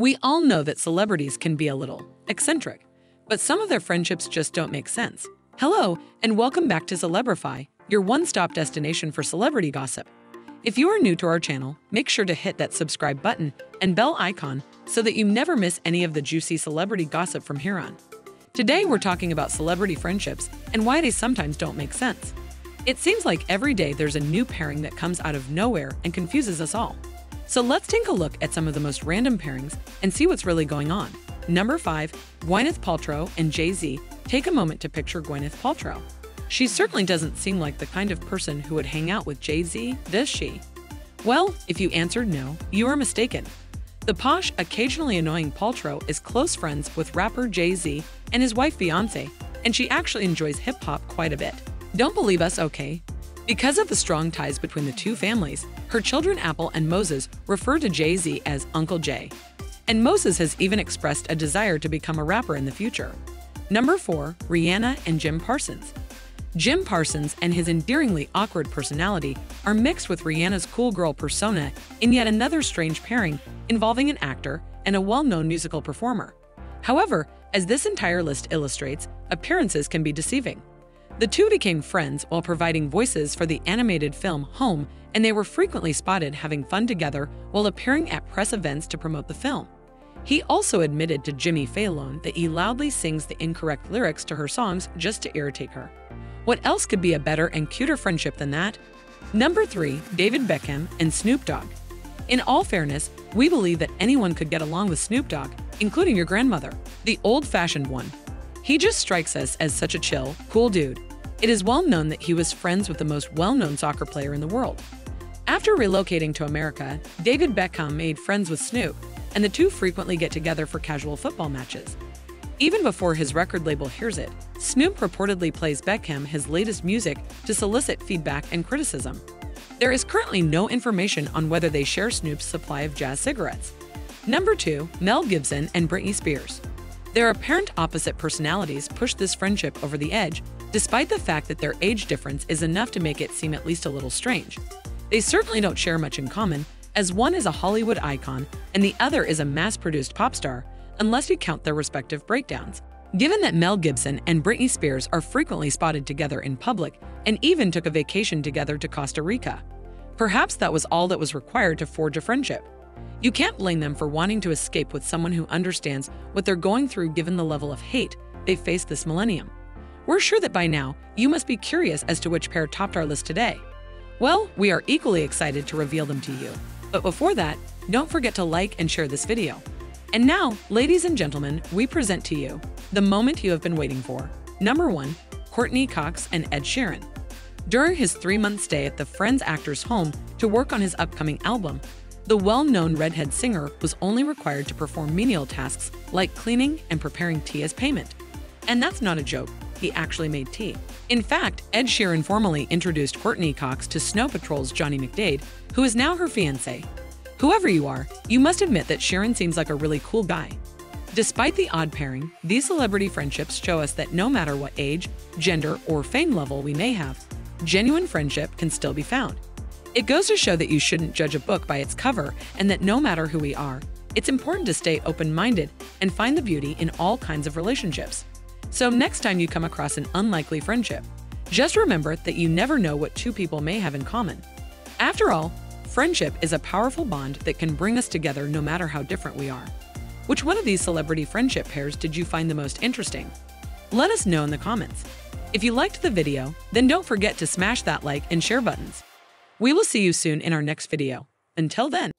We all know that celebrities can be a little eccentric, but some of their friendships just don't make sense. Hello, and welcome back to Celebrify, your one stop destination for celebrity gossip. If you are new to our channel, make sure to hit that subscribe button and bell icon so that you never miss any of the juicy celebrity gossip from here on. Today, we're talking about celebrity friendships and why they sometimes don't make sense. It seems like every day there's a new pairing that comes out of nowhere and confuses us all. So let's take a look at some of the most random pairings and see what's really going on. Number 5. Gwyneth Paltrow and Jay-Z. Take a moment to picture Gwyneth Paltrow. She certainly doesn't seem like the kind of person who would hang out with Jay-Z, does she? Well, if you answered no, you are mistaken. The posh, occasionally annoying Paltrow is close friends with rapper Jay-Z and his wife Beyonce, and she actually enjoys hip-hop quite a bit. Don't believe us, okay? Because of the strong ties between the two families, her children Apple and Moses refer to Jay Z as Uncle Jay. And Moses has even expressed a desire to become a rapper in the future. Number 4. Rihanna and Jim Parsons. Jim Parsons and his endearingly awkward personality are mixed with Rihanna's cool girl persona in yet another strange pairing involving an actor and a well known musical performer. However, as this entire list illustrates, appearances can be deceiving. The two became friends while providing voices for the animated film Home, and they were frequently spotted having fun together while appearing at press events to promote the film. He also admitted to Jimmy Fallon that he loudly sings the incorrect lyrics to her songs just to irritate her. What else could be a better and cuter friendship than that? Number 3. David Beckham and Snoop Dogg. In all fairness, we believe that anyone could get along with Snoop Dogg, including your grandmother, the old-fashioned one. He just strikes us as such a chill, cool dude it is well known that he was friends with the most well-known soccer player in the world. After relocating to America, David Beckham made friends with Snoop, and the two frequently get together for casual football matches. Even before his record label hears it, Snoop reportedly plays Beckham his latest music to solicit feedback and criticism. There is currently no information on whether they share Snoop's supply of jazz cigarettes. Number 2. Mel Gibson and Britney Spears. Their apparent opposite personalities push this friendship over the edge despite the fact that their age difference is enough to make it seem at least a little strange. They certainly don't share much in common, as one is a Hollywood icon and the other is a mass-produced pop star, unless you count their respective breakdowns. Given that Mel Gibson and Britney Spears are frequently spotted together in public and even took a vacation together to Costa Rica, perhaps that was all that was required to forge a friendship. You can't blame them for wanting to escape with someone who understands what they're going through given the level of hate they face this millennium. We're sure that by now, you must be curious as to which pair topped our list today. Well, we are equally excited to reveal them to you. But before that, don't forget to like and share this video. And now, ladies and gentlemen, we present to you the moment you have been waiting for. Number 1. Courteney Cox and Ed Sheeran. During his three-month stay at the Friends actor's home to work on his upcoming album, the well-known redhead singer was only required to perform menial tasks like cleaning and preparing tea as payment. And that's not a joke he actually made tea. In fact, Ed Sheeran formally introduced Courteney Cox to Snow Patrol's Johnny McDaid, who is now her fiancé. Whoever you are, you must admit that Sheeran seems like a really cool guy. Despite the odd pairing, these celebrity friendships show us that no matter what age, gender, or fame level we may have, genuine friendship can still be found. It goes to show that you shouldn't judge a book by its cover and that no matter who we are, it's important to stay open minded and find the beauty in all kinds of relationships. So next time you come across an unlikely friendship, just remember that you never know what two people may have in common. After all, friendship is a powerful bond that can bring us together no matter how different we are. Which one of these celebrity friendship pairs did you find the most interesting? Let us know in the comments. If you liked the video, then don't forget to smash that like and share buttons. We will see you soon in our next video. Until then.